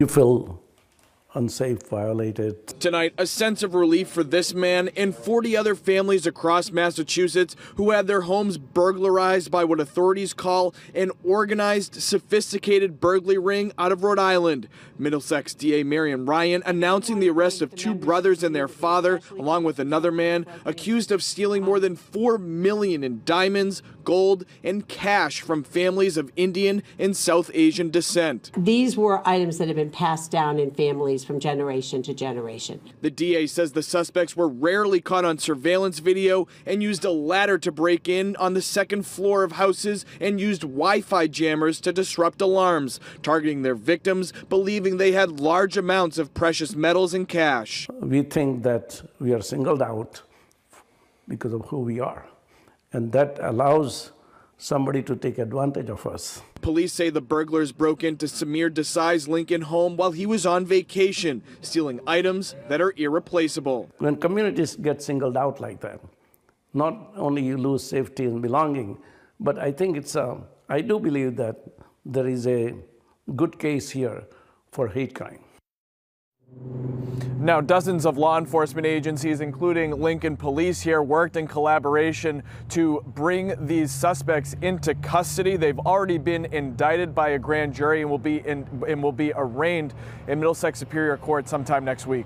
You feel unsafe, violated. Tonight, a sense of relief for this man and 40 other families across Massachusetts who had their homes burglarized by what authorities call an organized, sophisticated burglary ring out of Rhode Island. Middlesex DA Marian Ryan announcing the arrest of two brothers and their father, along with another man accused of stealing more than 4 million in diamonds, gold, and cash from families of Indian and South Asian descent. These were items that have been passed down in families from generation to generation. The DA says the suspects were rarely caught on surveillance video and used a ladder to break in on the second floor of houses and used Wi Fi jammers to disrupt alarms, targeting their victims, believing they had large amounts of precious metals and cash. We think that we are singled out because of who we are. And that allows somebody to take advantage of us. Police say the burglars broke into Samir Desai's Lincoln home while he was on vacation, stealing items that are irreplaceable. When communities get singled out like that, not only you lose safety and belonging, but I think it's a, I do believe that there is a good case here for hate crime. Now, dozens of law enforcement agencies, including Lincoln Police here, worked in collaboration to bring these suspects into custody. They've already been indicted by a grand jury and will be in, and will be arraigned in Middlesex Superior Court sometime next week.